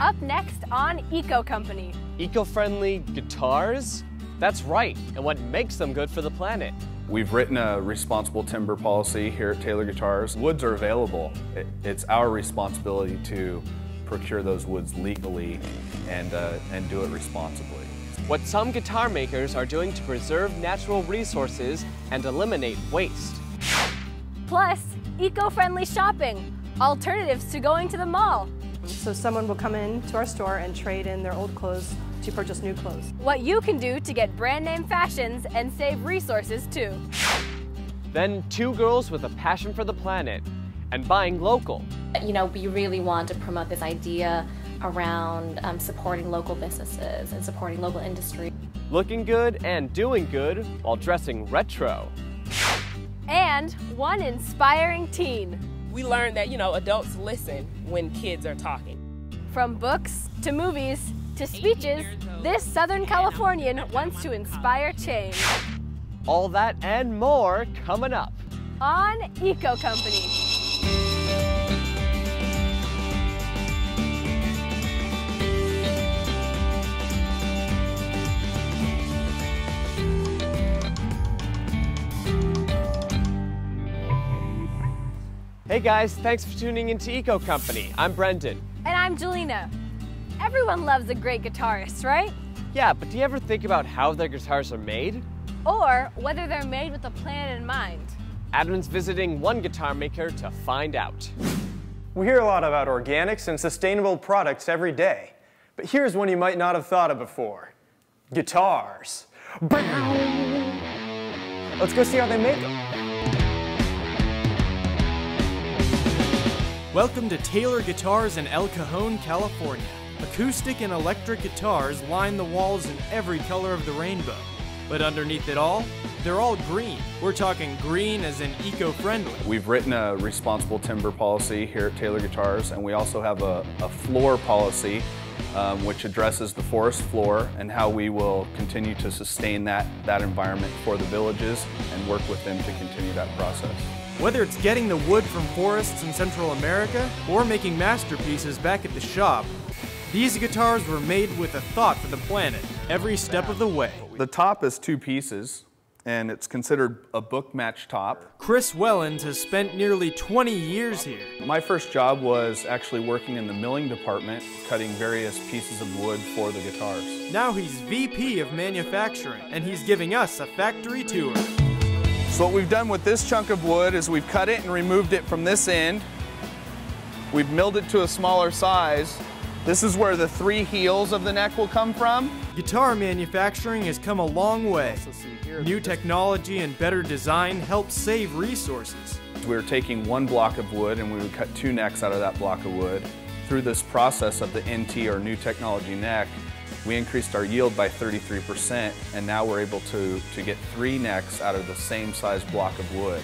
Up next on Eco Company. Eco-friendly guitars? That's right, and what makes them good for the planet. We've written a responsible timber policy here at Taylor Guitars. Woods are available. It's our responsibility to procure those woods legally and, uh, and do it responsibly. What some guitar makers are doing to preserve natural resources and eliminate waste. Plus, eco-friendly shopping. Alternatives to going to the mall. So someone will come in to our store and trade in their old clothes to purchase new clothes. What you can do to get brand name fashions and save resources too. Then two girls with a passion for the planet and buying local. You know, we really want to promote this idea around um, supporting local businesses and supporting local industry. Looking good and doing good while dressing retro. And one inspiring teen. We learned that, you know, adults listen when kids are talking. From books to movies to speeches, this Southern Californian wants to inspire change. All that and more coming up. On Eco Company. Hey guys, thanks for tuning into Eco Company. I'm Brendan. And I'm Jelena. Everyone loves a great guitarist, right? Yeah, but do you ever think about how their guitars are made? Or whether they're made with the planet in mind. Adam's visiting one guitar maker to find out. We hear a lot about organics and sustainable products every day, but here's one you might not have thought of before. Guitars. Let's go see how they make them. Welcome to Taylor Guitars in El Cajon, California. Acoustic and electric guitars line the walls in every color of the rainbow. But underneath it all, they're all green. We're talking green as in eco-friendly. We've written a responsible timber policy here at Taylor Guitars, and we also have a, a floor policy um, which addresses the forest floor and how we will continue to sustain that, that environment for the villages and work with them to continue that process. Whether it's getting the wood from forests in Central America or making masterpieces back at the shop, these guitars were made with a thought for the planet every step of the way. The top is two pieces, and it's considered a book match top. Chris Wellens has spent nearly 20 years here. My first job was actually working in the milling department, cutting various pieces of wood for the guitars. Now he's VP of manufacturing, and he's giving us a factory tour. So what we've done with this chunk of wood is we've cut it and removed it from this end. We've milled it to a smaller size. This is where the three heels of the neck will come from. Guitar manufacturing has come a long way. New technology and better design help save resources. We were taking one block of wood and we would cut two necks out of that block of wood. Through this process of the NT or new technology neck, we increased our yield by 33% and now we're able to, to get three necks out of the same size block of wood.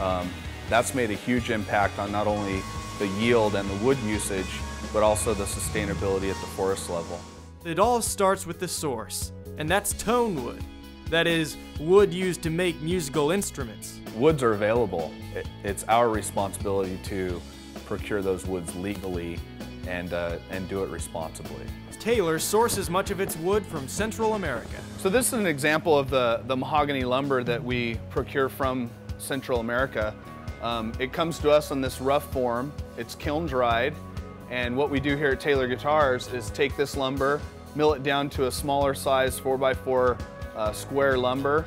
Um, that's made a huge impact on not only the yield and the wood usage, but also the sustainability at the forest level. It all starts with the source, and that's tone wood. That is, wood used to make musical instruments. Woods are available. It, it's our responsibility to procure those woods legally and, uh, and do it responsibly. Taylor sources much of its wood from Central America. So this is an example of the, the mahogany lumber that we procure from Central America. Um, it comes to us in this rough form. It's kiln dried. And what we do here at Taylor Guitars is take this lumber, mill it down to a smaller size 4x4 uh, square lumber,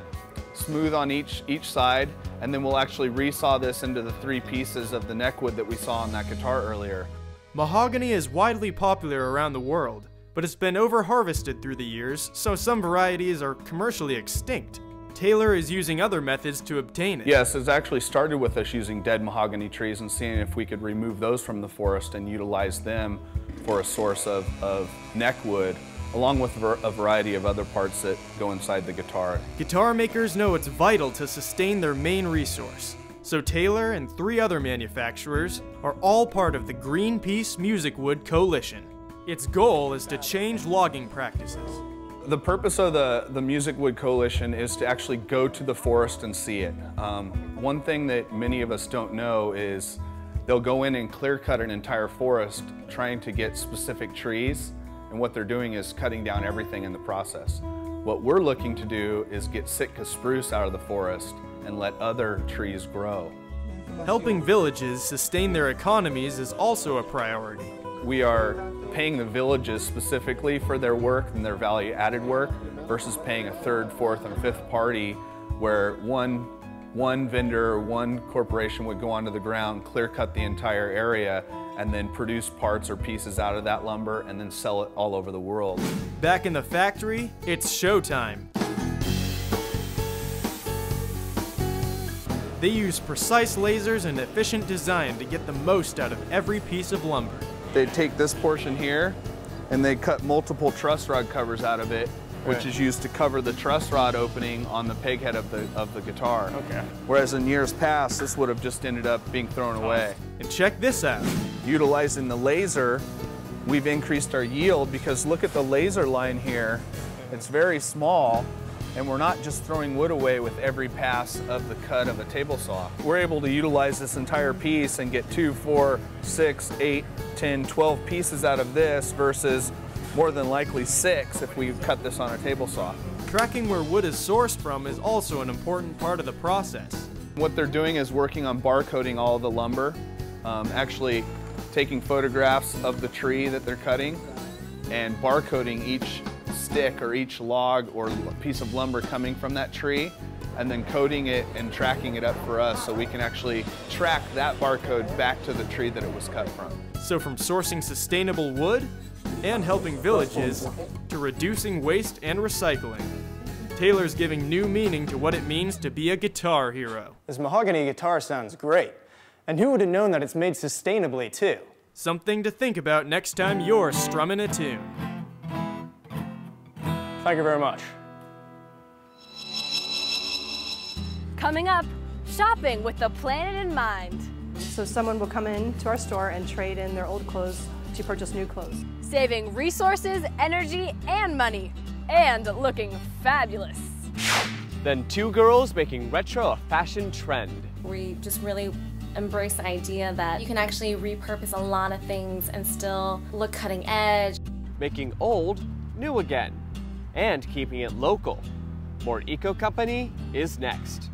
smooth on each, each side, and then we'll actually resaw this into the three pieces of the neckwood that we saw on that guitar earlier. Mahogany is widely popular around the world, but it's been over-harvested through the years, so some varieties are commercially extinct. Taylor is using other methods to obtain it. Yes, it's actually started with us using dead mahogany trees and seeing if we could remove those from the forest and utilize them for a source of, of neckwood, along with a variety of other parts that go inside the guitar. Guitar makers know it's vital to sustain their main resource, so Taylor and three other manufacturers are all part of the Greenpeace Music Wood Coalition. Its goal is to change logging practices. The purpose of the, the Music Wood Coalition is to actually go to the forest and see it. Um, one thing that many of us don't know is They'll go in and clear cut an entire forest trying to get specific trees, and what they're doing is cutting down everything in the process. What we're looking to do is get Sitka spruce out of the forest and let other trees grow. Helping villages sustain their economies is also a priority. We are paying the villages specifically for their work and their value added work versus paying a third, fourth, and fifth party where one, one vendor or one corporation would go onto the ground, clear cut the entire area, and then produce parts or pieces out of that lumber and then sell it all over the world. Back in the factory, it's showtime. They use precise lasers and efficient design to get the most out of every piece of lumber. They take this portion here and they cut multiple truss rod covers out of it, which Okay. is used to cover the truss rod opening on the peg head of the, of the guitar. Okay. Whereas in years past, this would have just ended up being thrown away. And check this out. Utilizing the laser, we've increased our yield because look at the laser line here. It's very small and we're not just throwing wood away with every pass of the cut of a table saw. We're able to utilize this entire piece and get two, four, six, eight, 10, 12 pieces out of this versus more than likely six if we cut this on a table saw. Tracking where wood is sourced from is also an important part of the process. What they're doing is working on barcoding all the lumber, um, actually taking photographs of the tree that they're cutting and barcoding each stick or each log or piece of lumber coming from that tree and then coding it and tracking it up for us so we can actually track that barcode back to the tree that it was cut from. So, from sourcing sustainable wood and helping villages to reducing waste and recycling, Taylor's giving new meaning to what it means to be a guitar hero. This mahogany guitar sounds great. And who would have known that it's made sustainably, too? Something to think about next time you're strumming a tune. Thank you very much. Coming up, shopping with the planet in mind. So someone will come in to our store and trade in their old clothes to purchase new clothes. Saving resources, energy, and money. And looking fabulous. Then two girls making retro a fashion trend. We just really embrace the idea that you can actually repurpose a lot of things and still look cutting edge. Making old new again. And keeping it local. More Eco Company is next.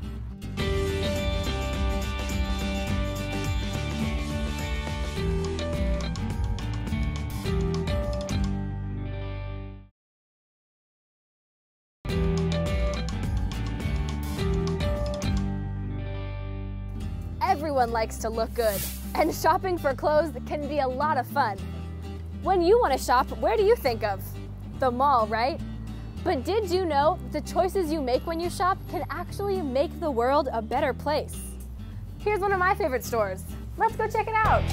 Everyone likes to look good, and shopping for clothes can be a lot of fun. When you want to shop, where do you think of? The mall, right? But did you know the choices you make when you shop can actually make the world a better place? Here's one of my favorite stores. Let's go check it out.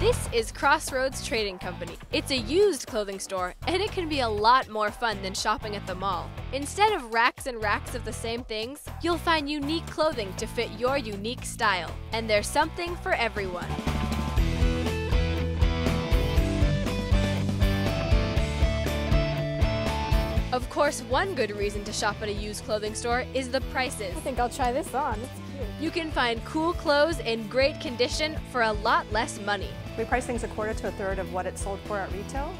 This is Crossroads Trading Company. It's a used clothing store, and it can be a lot more fun than shopping at the mall. Instead of racks and racks of the same things, you'll find unique clothing to fit your unique style. And there's something for everyone. Of course, one good reason to shop at a used clothing store is the prices. I think I'll try this on. It's cute. You can find cool clothes in great condition for a lot less money. We price things a quarter to a third of what it's sold for at retail.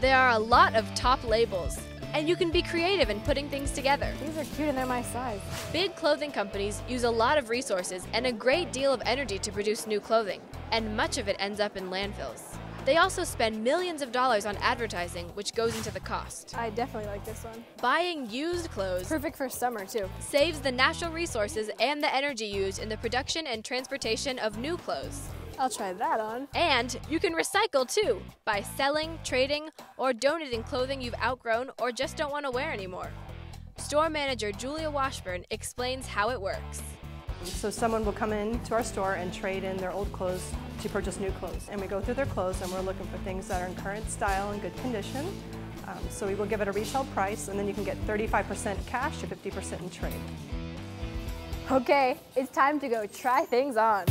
There are a lot of top labels, and you can be creative in putting things together. These are cute and they're my size. Big clothing companies use a lot of resources and a great deal of energy to produce new clothing, and much of it ends up in landfills. They also spend millions of dollars on advertising, which goes into the cost. I definitely like this one. Buying used clothes Perfect for summer too. saves the natural resources and the energy used in the production and transportation of new clothes. I'll try that on. And you can recycle too by selling, trading, or donating clothing you've outgrown or just don't want to wear anymore. Store manager Julia Washburn explains how it works. So someone will come in to our store and trade in their old clothes to purchase new clothes. And we go through their clothes and we're looking for things that are in current style and good condition. Um, so we will give it a retail price and then you can get 35% cash or 50% in trade. Okay, it's time to go try things on.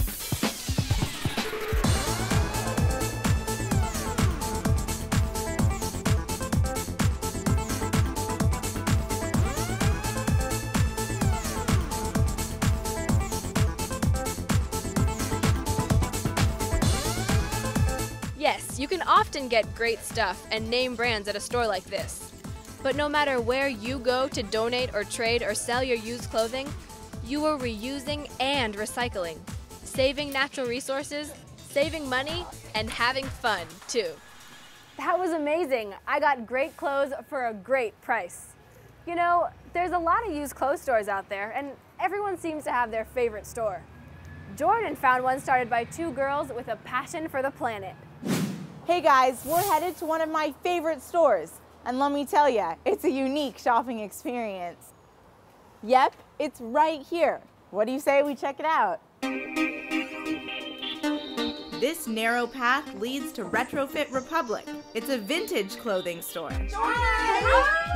You can often get great stuff and name brands at a store like this. But no matter where you go to donate or trade or sell your used clothing, you are reusing and recycling, saving natural resources, saving money, and having fun too. That was amazing. I got great clothes for a great price. You know, there's a lot of used clothes stores out there, and everyone seems to have their favorite store. Jordan found one started by two girls with a passion for the planet. Hey guys, we're headed to one of my favorite stores. And let me tell you, it's a unique shopping experience. Yep, it's right here. What do you say we check it out? This narrow path leads to Retrofit Republic. It's a vintage clothing store.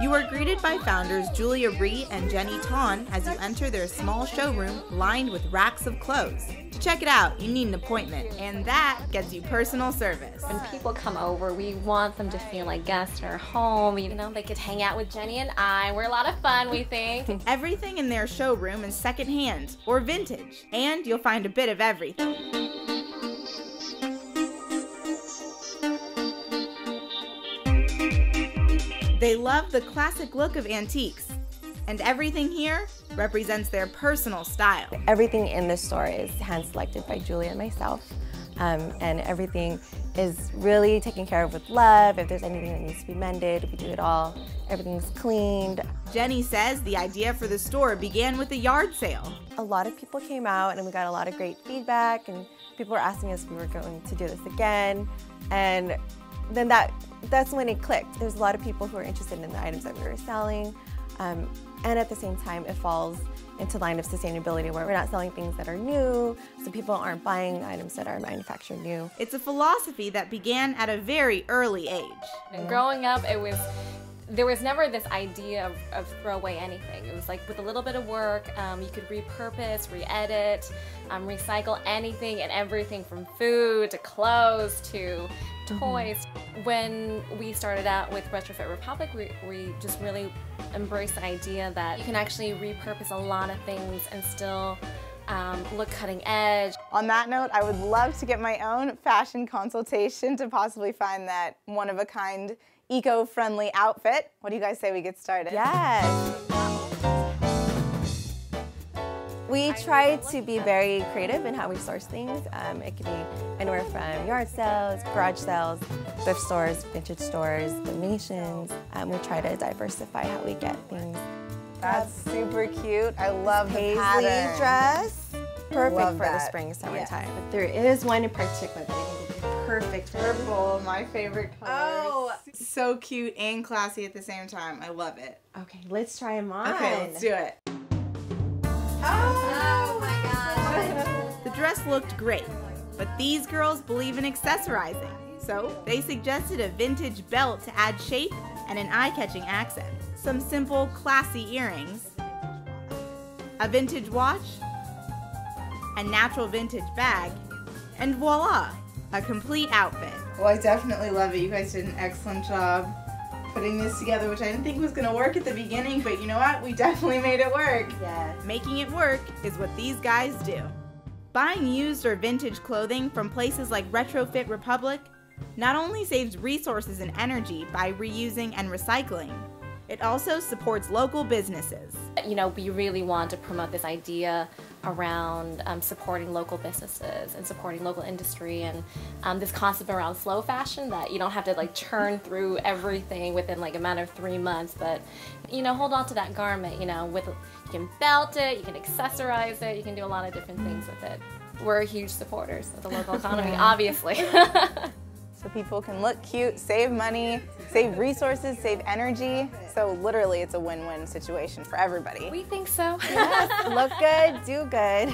You are greeted by founders Julia Ree and Jenny Ton as you enter their small showroom lined with racks of clothes. To check it out, you need an appointment, and that gets you personal service. When people come over, we want them to feel like guests in our home. You know, they could hang out with Jenny and I. We're a lot of fun, we think. Everything in their showroom is secondhand or vintage, and you'll find a bit of everything. They love the classic look of antiques, and everything here represents their personal style. Everything in this store is hand selected by Julia and myself. Um, and everything is really taken care of with love. If there's anything that needs to be mended, we do it all. Everything's cleaned. Jenny says the idea for the store began with a yard sale. A lot of people came out and we got a lot of great feedback and people were asking us if we were going to do this again. And then that that's when it clicked. There's a lot of people who are interested in the items that we were selling. Um, and at the same time, it falls into line of sustainability where we're not selling things that are new, so people aren't buying items that are manufactured new. It's a philosophy that began at a very early age. And growing up, it was there was never this idea of, of, throw away anything. It was like with a little bit of work, um, you could repurpose, re-edit, um, recycle anything and everything from food to clothes to toys. Mm-hmm. When we started out with Retrofit Republic, we, we just really embraced the idea that you can actually repurpose a lot of things and still um, look cutting edge. On that note, I would love to get my own fashion consultation to possibly find that one-of-a-kind eco-friendly outfit. What do you guys say we get started? Yes. We try to be very creative in how we source things. Um, it could be anywhere from yard sales, garage sales, thrift stores, vintage stores, donations. Um, we try to diversify how we get things. That's super cute. I love the paisley pattern. dress. Perfect Love for that. the spring, summertime. But there is one in particular perfect Purple, my favorite color. Oh. so cute and classy at the same time. I love it. Okay, let's try them on. Okay, let's do it. Oh, my oh. god. The dress looked great, but these girls believe in accessorizing. So they suggested a vintage belt to add shape and an eye-catching accent. Some simple, classy earrings, a vintage watch, a natural vintage bag, and voila, a complete outfit. Well, I definitely love it. You guys did an excellent job putting this together, which I didn't think was going to work at the beginning, but you know what? We definitely made it work. Yes. Making it work is what these guys do. Buying used or vintage clothing from places like Retrofit Republic not only saves resources and energy by reusing and recycling, it also supports local businesses. You know, we really want to promote this idea around um, supporting local businesses and supporting local industry and um, this concept around slow fashion that you don't have to like churn through everything within like a matter of three months but you know hold on to that garment you know with you can belt it you can accessorize it you can do a lot of different things with it we're huge supporters of the local economy obviously So people can look cute, save money, save resources, save energy. So literally it's a win-win situation for everybody. we think so Yes, look good, do good.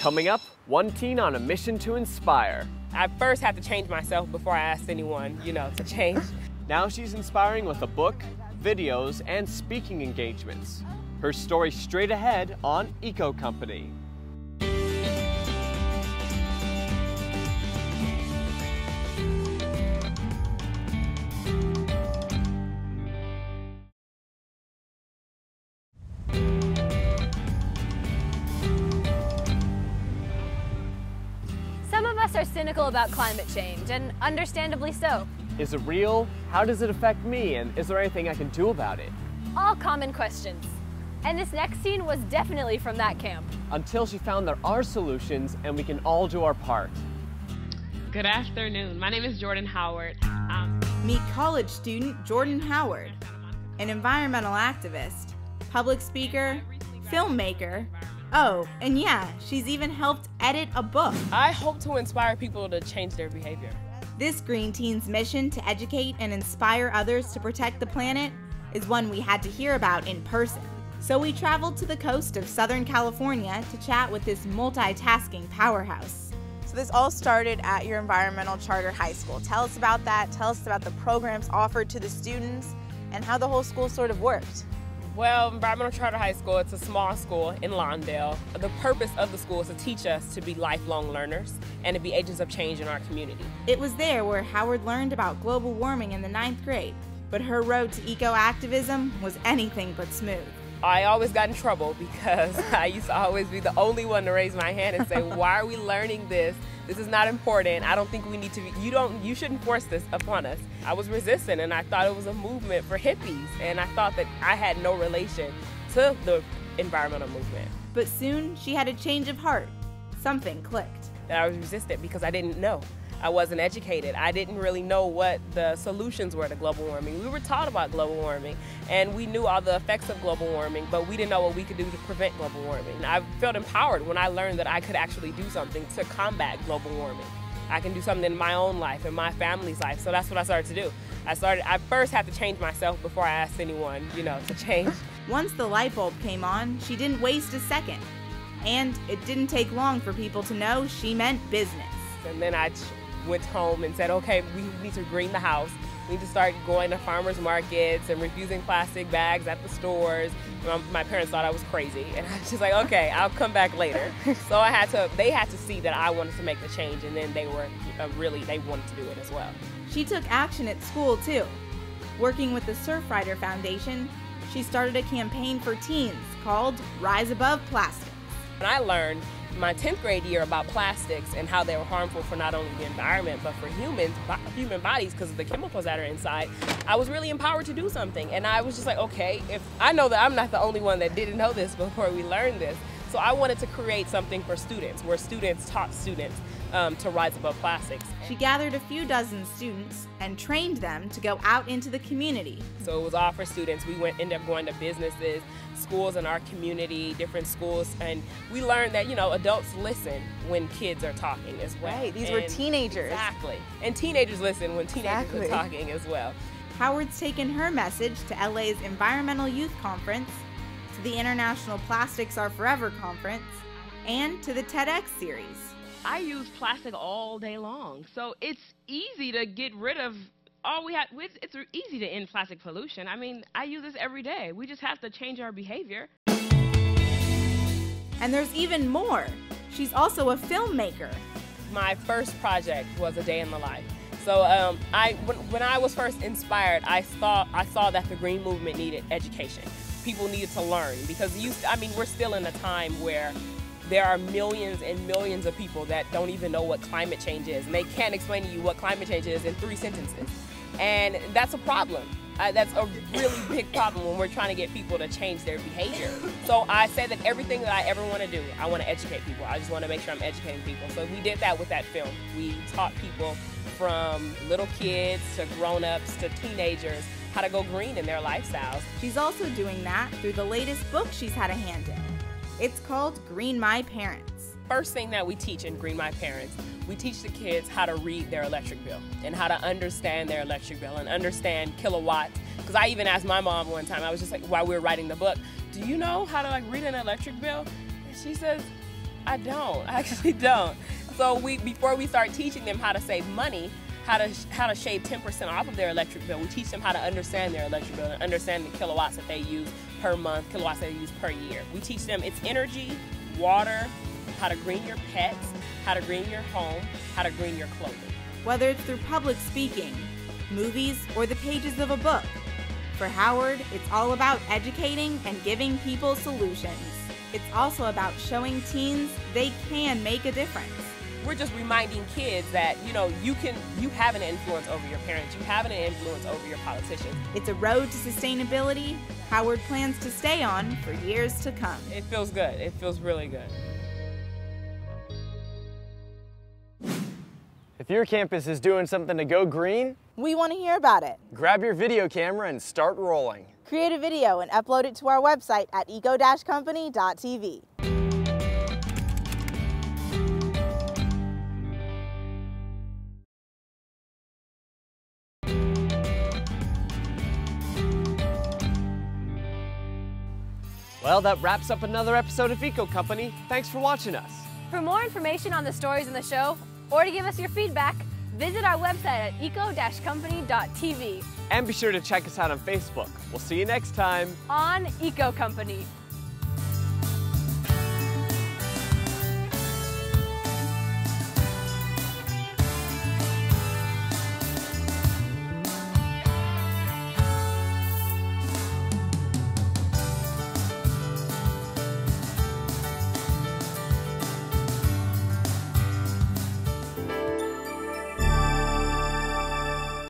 Coming up, one teen on a mission to inspire. I first have to change myself before I ask anyone, you know, to change. Now she's inspiring with a book, videos, and speaking engagements. Her story straight ahead on Eco Company. Are about climate change, and understandably so. Is it real? How does it affect me? And is there anything I can do about it? All common questions. And this next scene was definitely from that camp. Until she found there are solutions and we can all do our part. Good afternoon. My name is Jordan Howard. Um, Meet college student Jordan Howard, an environmental activist, public speaker, filmmaker. Oh, and yeah, she's even helped edit a book. I hope to inspire people to change their behavior. This Green Teen's mission to educate and inspire others to protect the planet is one we had to hear about in person. So we traveled to the coast of Southern California to chat with this multitasking powerhouse. So this all started at your environmental charter high school. Tell us about that. Tell us about the programs offered to the students and how the whole school sort of worked. Well, Environmental Charter High School, it's a small school in Lawndale. The purpose of the school is to teach us to be lifelong learners and to be agents of change in our community. It was there where Howard learned about global warming in the ninth grade, but her road to eco activism was anything but smooth. I always got in trouble because I used to always be the only one to raise my hand and say, "Why are we learning this? This is not important. I don't think we need to be, you don't you shouldn't force this upon us." I was resistant and I thought it was a movement for hippies and I thought that I had no relation to the environmental movement. But soon she had a change of heart. Something clicked. That I was resistant because I didn't know. I wasn't educated. I didn't really know what the solutions were to global warming. We were taught about global warming and we knew all the effects of global warming, but we didn't know what we could do to prevent global warming. I felt empowered when I learned that I could actually do something to combat global warming. I can do something in my own life, in my family's life. So that's what I started to do. I started, I first had to change myself before I asked anyone, you know, to change. Once the light bulb came on, she didn't waste a second. And it didn't take long for people to know she meant business. And then I went home and said, okay, we need to green the house. We need to start going to farmers markets and refusing plastic bags at the stores. My parents thought I was crazy, and I was just like, okay, I'll come back later. so I had to, they had to see that I wanted to make the change, and then they were uh, really, they wanted to do it as well. She took action at school too. Working with the Surfrider Foundation, she started a campaign for teens called Rise Above Plastics. And I learned my 10th grade year about plastics and how they were harmful for not only the environment but for humans, human bodies because of the chemicals that are inside, I was really empowered to do something. And I was just like, okay, if I know that I'm not the only one that didn't know this before we learned this. So I wanted to create something for students where students taught students um, to rise above plastics. She gathered a few dozen students and trained them to go out into the community. So it was all for students. We went ended up going to businesses, schools in our community, different schools, and we learned that you know adults listen when kids are talking as well. Right, these and were teenagers. Exactly, and teenagers listen when teenagers exactly. are talking as well. Howard's taken her message to LA's Environmental Youth Conference, to the International Plastics Are Forever Conference, and to the TEDx series. I use plastic all day long, so it's easy to get rid of all we have. It's easy to end plastic pollution. I mean, I use this every day. We just have to change our behavior. And there's even more. She's also a filmmaker. My first project was a day in the life. So um, I, when, when I was first inspired, I saw I saw that the green movement needed education. People needed to learn because you, I mean, we're still in a time where there are millions and millions of people that don't even know what climate change is, and they can't explain to you what climate change is in three sentences. And that's a problem. Uh, that's a really big problem when we're trying to get people to change their behavior. So I say that everything that I ever want to do, I want to educate people. I just want to make sure I'm educating people. So we did that with that film. We taught people from little kids to grown-ups to teenagers how to go green in their lifestyles. She's also doing that through the latest book she's had a hand in. It's called Green My Parents. First thing that we teach in Green My Parents, we teach the kids how to read their electric bill and how to understand their electric bill and understand kilowatts. Because I even asked my mom one time, I was just like, while we were writing the book, do you know how to like read an electric bill? And she says, I don't, I actually don't. So we, before we start teaching them how to save money, how to how to shave 10% off of their electric bill. We teach them how to understand their electric bill and understand the kilowatts that they use per month, kilowatts that they use per year. We teach them its energy, water, how to green your pets, how to green your home, how to green your clothing. Whether it's through public speaking, movies, or the pages of a book, for Howard, it's all about educating and giving people solutions. It's also about showing teens they can make a difference. We're just reminding kids that, you know, you can, you have an influence over your parents, you have an influence over your politicians. It's a road to sustainability Howard plans to stay on for years to come. It feels good. It feels really good. If your campus is doing something to go green, we want to hear about it. Grab your video camera and start rolling. Create a video and upload it to our website at eco-company.tv. Well, that wraps up another episode of Eco Company. Thanks for watching us. For more information on the stories in the show, or to give us your feedback, visit our website at eco-company.tv. And be sure to check us out on Facebook. We'll see you next time on Eco Company.